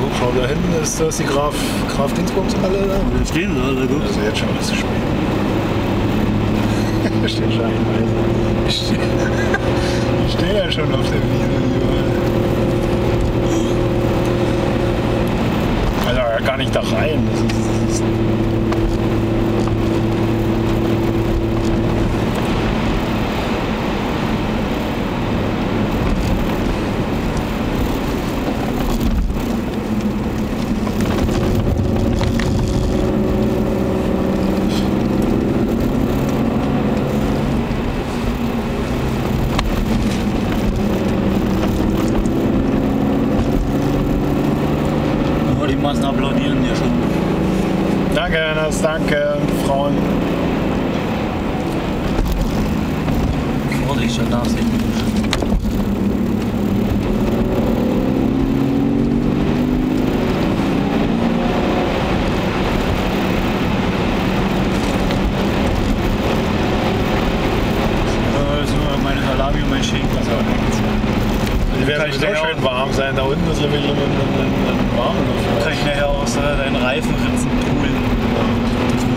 Hubschrauber. Da hinten ist das die Graf, Graf Dingsbums alle da. Da stehen sie alle, guck. Also jetzt schon was zu spät. Steht schon ein Ich stehe steh ja schon auf der Wiese. Also gar nicht da rein. Das ist, das ist Oh, die Massen applaudieren dir schon. Danke, Ernest, danke, Frauen. Vorsicht, schon nachsehen. Ja, das ist nur meine Salami und mein Schinken. Also, die werden Kann ich sowieso dir auch- schön warm sein. Da unten ist ein warmer Luft. kann ich nachher aus äh, deinen Reifen ritzen, poolen.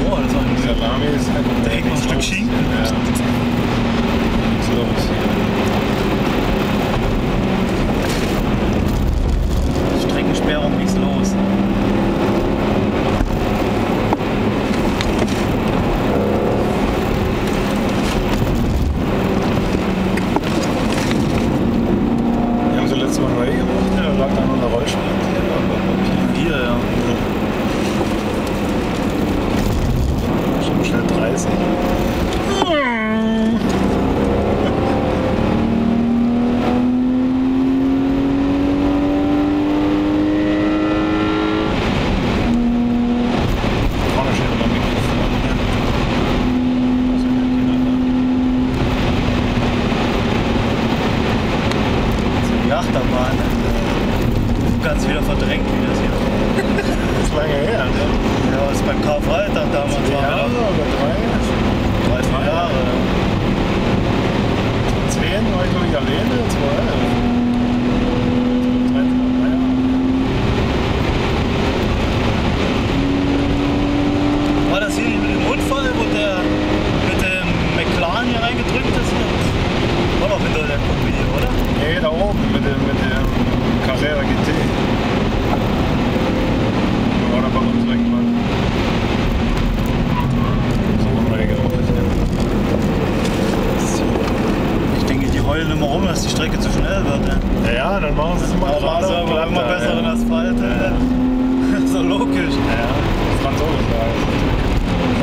Oh, das war ein Salami ist halt Da hängt noch ein Stück Schinken. Ja. Hier. Streckensperrung, nichts los. Die haben sie letztes Mal neu gemacht. Ja, da lag da noch eine Rollspannung. Hier, ja. Schon schnell 30. Vorne steht noch ein Mikrofon. Da sind ja Kinder da. Achterbahn. Ganz wieder verdrängt, wie das hier. Das ist lange her, ne? Ja, was beim Karfreitag damals Ja, war. oder drei. Drei, vier Jahre. Zehn war ich, glaube ich, alleine. Zwei. Jahre. War das hier mit dem Unfall, wo der mit dem McLaren hier reingedrückt ist? War doch hinter der Kombi, oder? Nee, da oben mit dem, mit dem Carrera GT. Da bei uns irgendwann. Ich denke, die heulen immer rum, dass die Strecke zu schnell wird. Ne? Ja, ja, dann machen sie es immer Aber gerade so und immer, bleibt immer da, besseren ja. Asphalt. Ja. so logisch. Ja, Franzose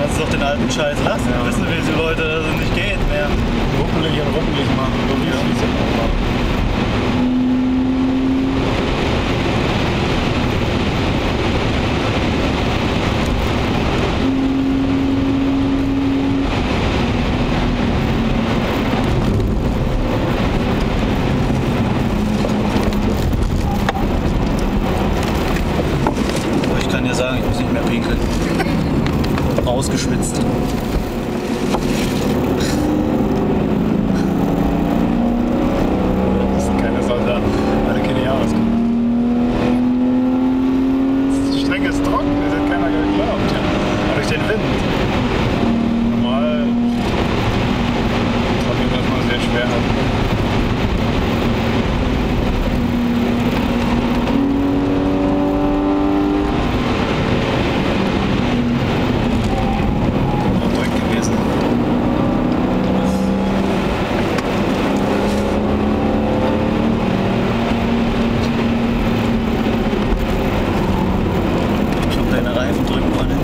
Lass doch den alten Scheiß lassen. Ja. Wissen wir, diese Leute, dass es nicht geht mehr. Ruppelig und ruppelig machen. Wie ist immer machen. Aber ich kann dir sagen, ich muss nicht mehr pinkeln. Ausgeschwitzt. Deine Reifen